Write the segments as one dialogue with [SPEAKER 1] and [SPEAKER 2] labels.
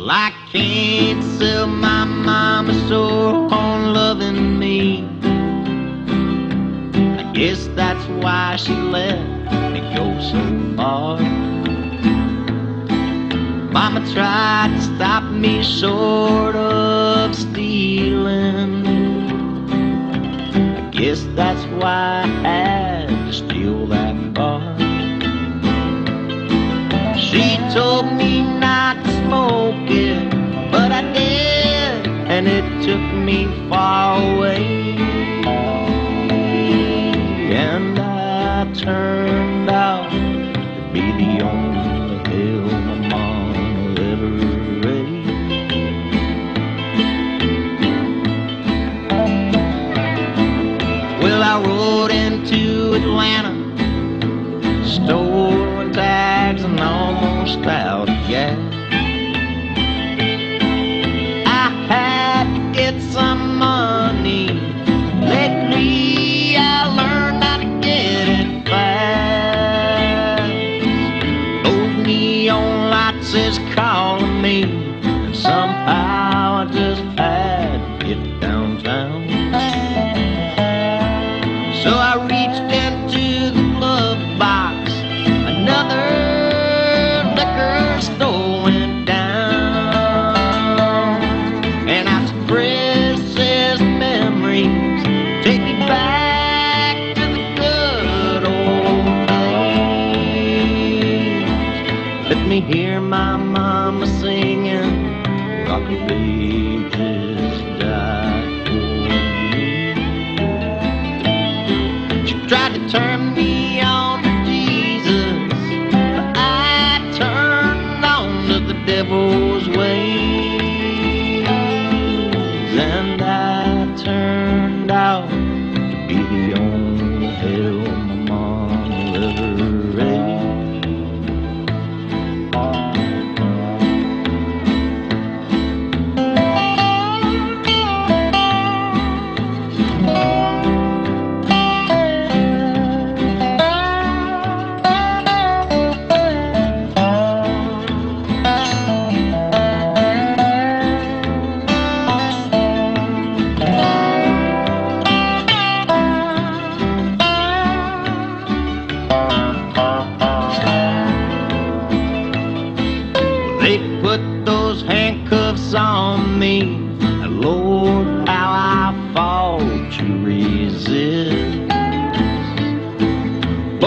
[SPEAKER 1] Well, I can't sell my mama soul on loving me. I guess that's why she let me go so far. Mama tried to stop me short of stealing. I guess that's why I had to steal that car. She told me not to smoke and it took me far away. And I turned out to be the only hell my mom ever raised. Well, I rode into Atlanta, stolen tags and almost out of gas. My mama singing, Rocky Bay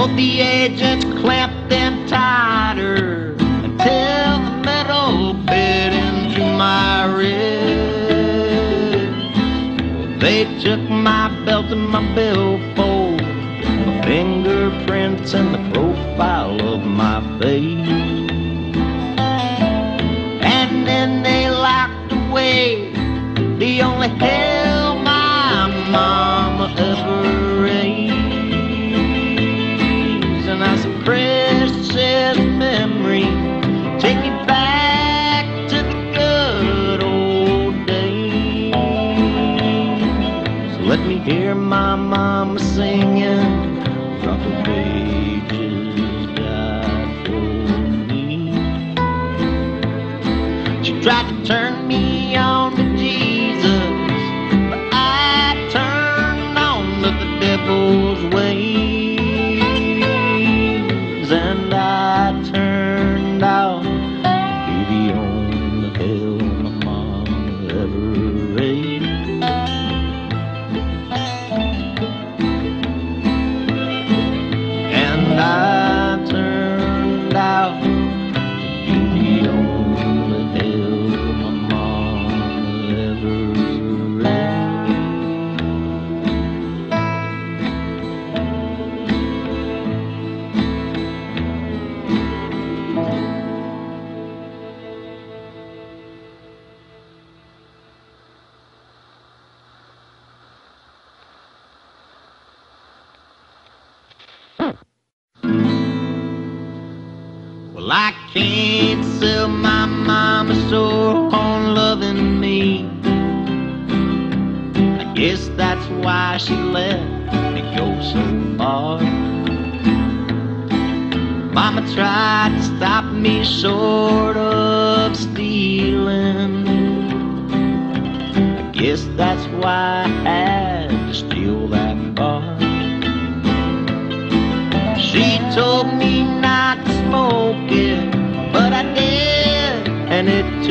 [SPEAKER 1] Both the agents clamped them tighter until the metal bit into my wrist. They took my belt and my billfold, my fingerprints and the profile of my face. And then they locked away the only hell hear my mama singing, I can't sell my mama soul on loving me. I guess that's why she let me go so far. Mama tried to stop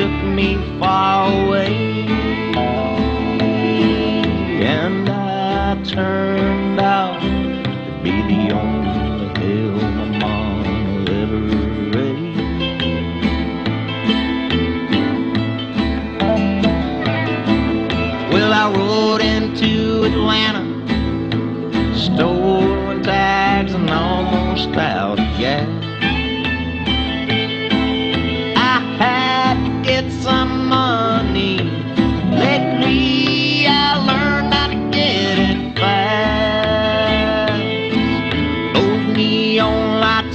[SPEAKER 1] took me far away. And I turned out to be the only hell my mom ever raise. Well, I rode into Atlanta, stolen tags and almost out of gas.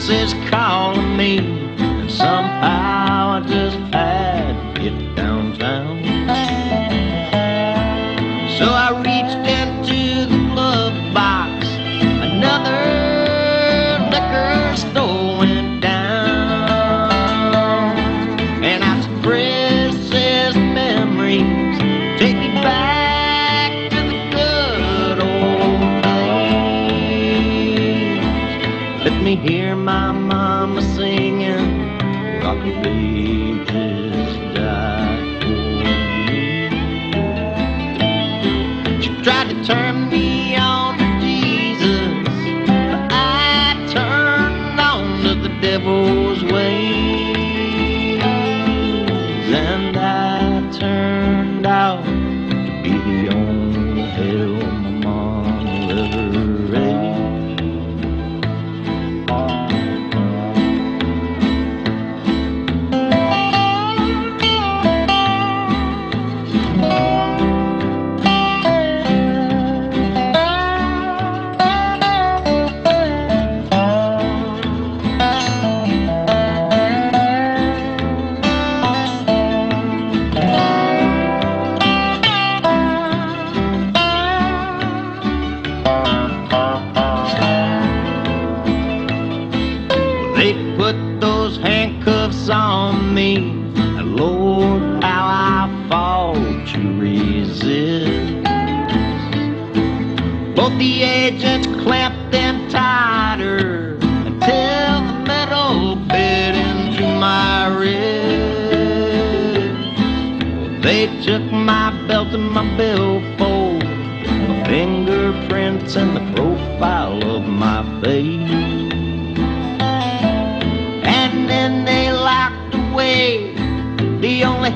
[SPEAKER 1] Is mama singing, Rocky Bay just died for me. She tried to turn me on to Jesus, but I turned on to the devil's the agents clamped them tighter until the metal bit into my wrist. They took my belt and my billfold, my fingerprints and the profile of my face. And then they locked away the only